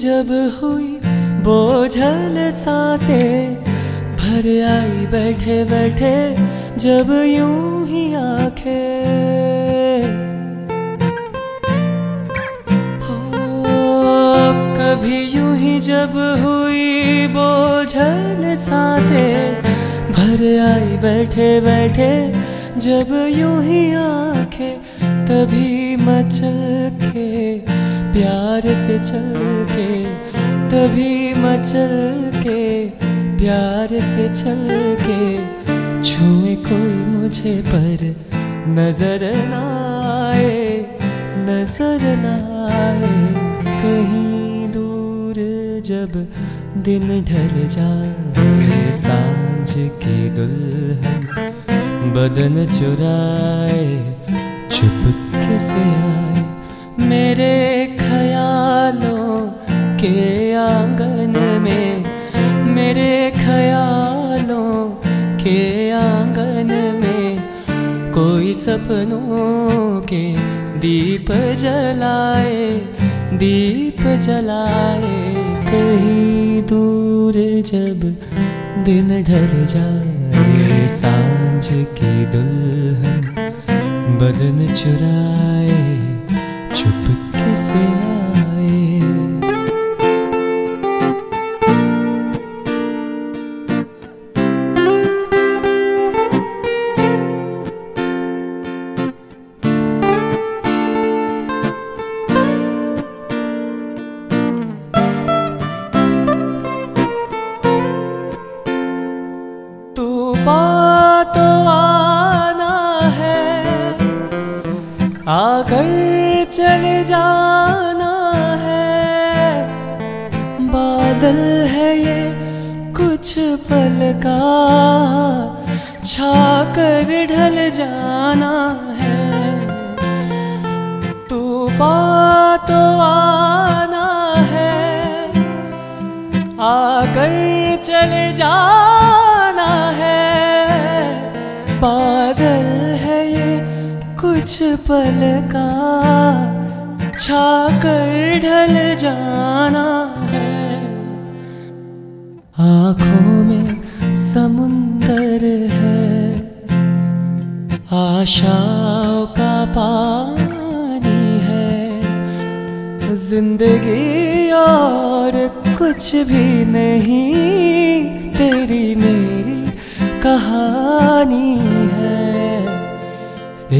जब हुई बोझल सासे, भर आई बैठे बैठे, जब यूँ ही आखे। हो, कभी यूँ ही जब हुई बोझल सासे, भर आई बैठे बैठे, जब यूँ ही आखे, तभी मचल के प्यार से चल के तभी मचल के, प्यार से चल के छुए कोई मुझे पर नज़र न आए, नज़र न आए। कहीं दूर जब दिन ढल जाए, साँझ की दुल्हन बदन चुराए, चुपके से आए, मेरे के आँगन में, मेरे ख्यालों के आँगन में, कोई सपनों के दीप जलाए दीप जलाए, कहीं दूर जब दिन ढल जाए, साँझ की दुल्हन बदन चुराए, चुपके से तूफ़ान तो आना है। आकर चले जाना है। बादल है ये कुछ पल का। छाकर ढल जाना है। तूफ़ान तो आना है। आकर चले जाना कुछ पल का छाकर ढल जाना है। आँखों में समुंदर है। आशाओं का पानी है। ज़िंदगी और कुछ भी नहीं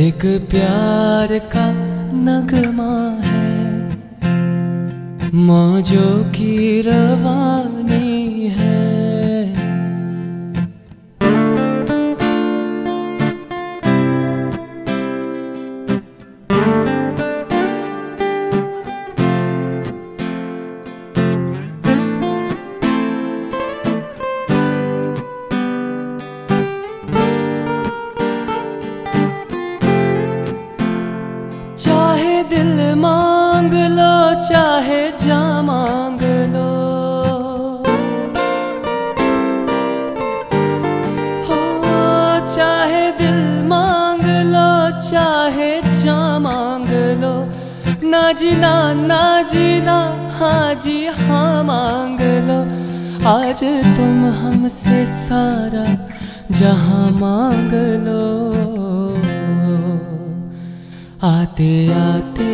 एक प्यार का नगमा है। मौजों की रवानी है। चाहे जा मांग लो। हो, चाहे दिल मांग लो, चाहे जा मांग लो। ना जीना ना जीना हाँ जी हाँ मांग लो। आज तुम हमसे सारा जहाँ मांग लो। आते आते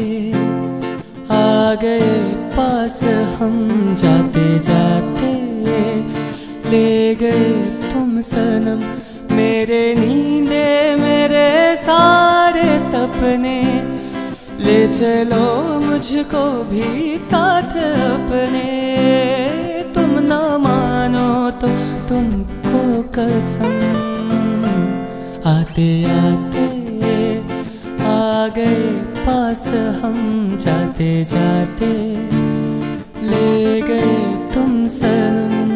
आ गए, पास हम जाते जाते। ले गए तुम सनम, मेरे नींदे, मेरे सारे सपने। ले चलो मुझको भी साथ अपने। तुम ना मानो तो तुमको कसम। आते आते आ गए पास हम जाते जाते ले गए तुम सनम